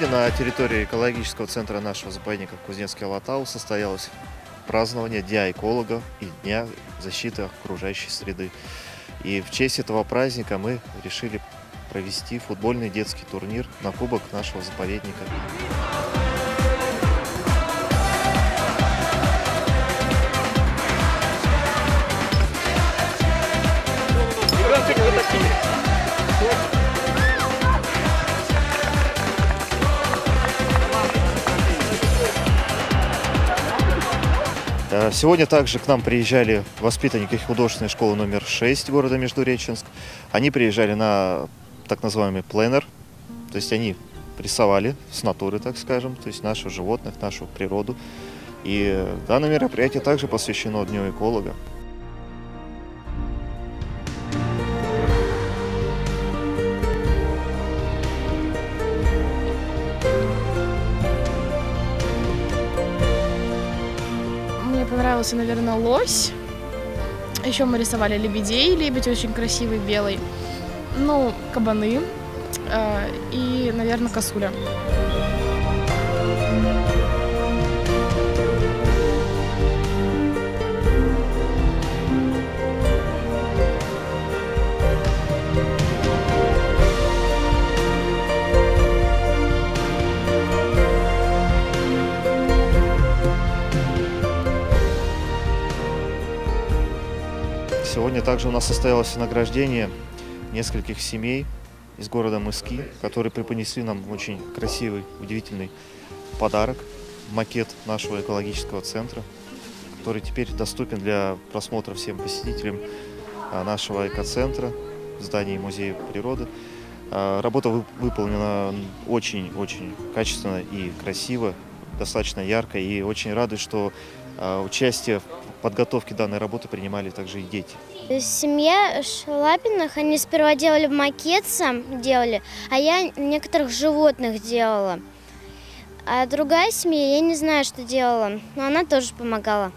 на территории экологического центра нашего заповедника Кузнецкий Алатау состоялось празднование Дня эколога и Дня защиты окружающей среды. И в честь этого праздника мы решили провести футбольный детский турнир на кубок нашего заповедника. Э, Сегодня также к нам приезжали воспитанники художественной школы номер 6 города Междуреченск. Они приезжали на так называемый пленер, то есть они рисовали с натуры, так скажем, то есть наших животных, нашу природу. И данное мероприятие также посвящено Дню эколога. Понравился, наверное, лось. Еще мы рисовали лебедей. Лебедь очень красивый, белый. Ну, кабаны. э, И, наверное, косуля. Сегодня также у нас состоялось награждение нескольких семей из города Мыски, которые преподнесли нам очень красивый, удивительный подарок, макет нашего экологического центра, который теперь доступен для просмотра всем посетителям а, нашего экоцентра, здании Музея природы. А, Работа вы- выполнена очень-очень качественно и красиво, достаточно ярко, и очень рады, что участие в подготовке данной работы принимали также и дети. Семья Шалапиных, они сперва делали макет сам, делали, а я некоторых животных делала. А другая семья, я не знаю, что делала, но она тоже помогала.